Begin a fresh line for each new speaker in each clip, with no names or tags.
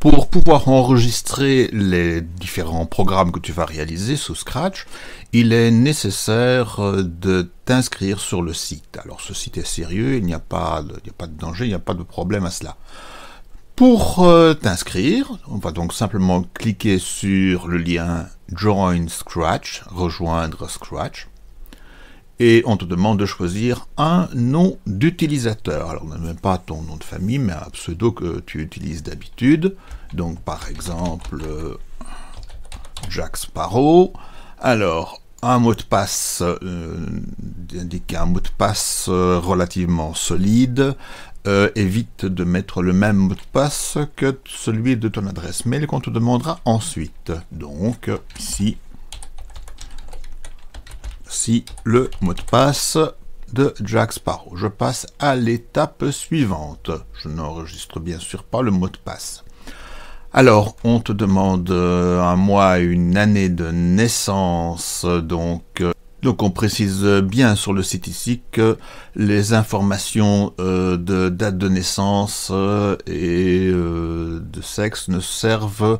Pour pouvoir enregistrer les différents programmes que tu vas réaliser sous Scratch, il est nécessaire euh, de t'inscrire sur le site. Alors ce site est sérieux, il n'y a, pas de, danger, il n'y a pas de problème à cela. Pour euh, t'inscrire, on va donc simplement cliquer sur le lien Join Scratch, rejoindre Scratch et on te demande de choisir un nom d'utilisateur. Alors, on n'a même pas ton nom de famille, mais un pseudo que tu utilises d'habitude. Donc, par exemple, euh, Jack Sparrow. Alors, un mot de passe, euh, indiquer un mot de passe euh, relativement solide. évite de mettre le même mot de passe que celui de ton adresse mail qu'on te demandera ensuite. Donc, ici, si le mot de passe de Jack Sparrow. Je passe à l'étape suivante. Je n'enregistre bien sûr pas le mot de passe. Alors, on te demande euh, un mois, une année de naissance, donc, euh, donc on précise bien sur le site ici que les informations euh, de date de naissance et de sexe ne servent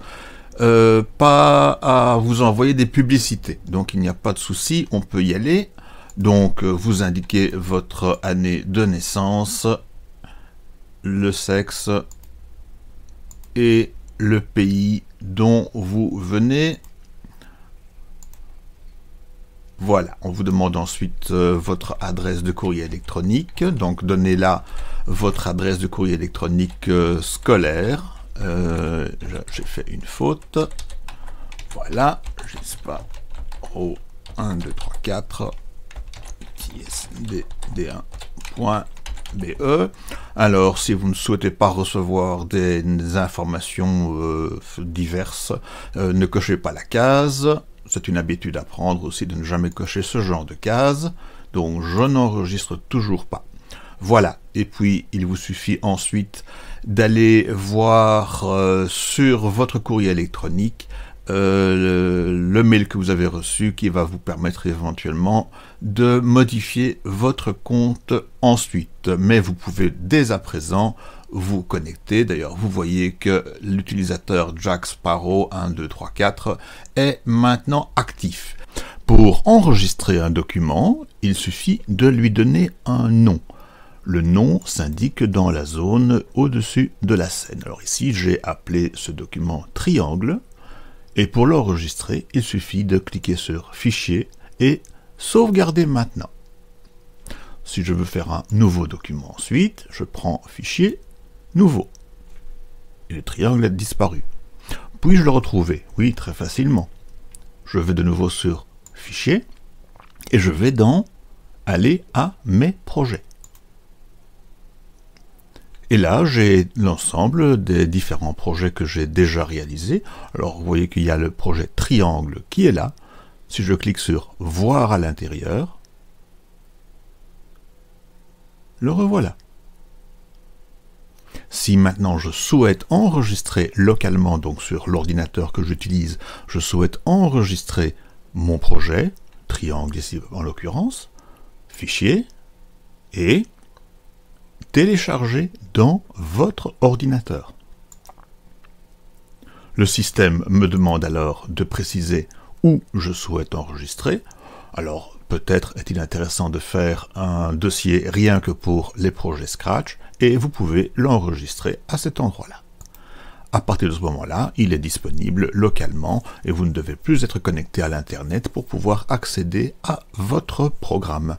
euh, pas à vous envoyer des publicités. Donc il n'y a pas de souci, on peut y aller. Donc euh, vous indiquez votre année de naissance, le sexe et le pays dont vous venez. Voilà, on vous demande ensuite euh, votre adresse de courrier électronique. Donc donnez là votre adresse de courrier électronique scolaire. Euh, j'ai fait une faute. Voilà, j'espère. Oh, 1, 2, 3, 4. tsd1.be. Alors, si vous ne souhaitez pas recevoir des, informations euh, diverses, euh, ne cochez pas la case. C'est une habitude à prendre aussi de ne jamais cocher ce genre de case. Donc, je n'enregistre toujours pas. Voilà. Et puis, il vous suffit ensuite d'aller voir euh, sur votre courrier électronique euh, le, mail que vous avez reçu qui va vous permettre éventuellement de modifier votre compte ensuite. Mais vous pouvez dès à présent vous connecter. D'ailleurs, vous voyez que l'utilisateur Jack Sparrow 1234 est maintenant actif. Pour enregistrer un document, il suffit de lui donner un nom. Le nom s'indique dans la zone au-dessus de la scène. Alors ici, j'ai appelé ce document triangle, et pour l'enregistrer, il suffit de cliquer sur Fichier et Sauvegarder maintenant. Si je veux faire un nouveau document ensuite, je prends Fichier, Nouveau. Et le triangle a disparu. Puis-je le retrouver? Oui, très facilement. Je vais de nouveau sur Fichier, et je vais dans Aller à Mes projets. Et là, j'ai l'ensemble des différents projets que j'ai déjà réalisés. Alors, vous voyez qu'il y a le projet triangle qui est là. Si je clique sur Voir à l'intérieur, le revoilà. Si maintenant je souhaite enregistrer localement, donc sur l'ordinateur que j'utilise, je souhaite enregistrer mon projet, triangle ici en l'occurrence, fichier, et télécharger dans votre ordinateur. Le système me demande alors de préciser où je souhaite enregistrer. Alors peut-être est-il intéressant de faire un dossier rien que pour les projets Scratch et vous pouvez l'enregistrer à cet endroit-là. À partir de ce moment-là, il est disponible localement et vous ne devez plus être connecté à l'Internet pour pouvoir accéder à votre programme.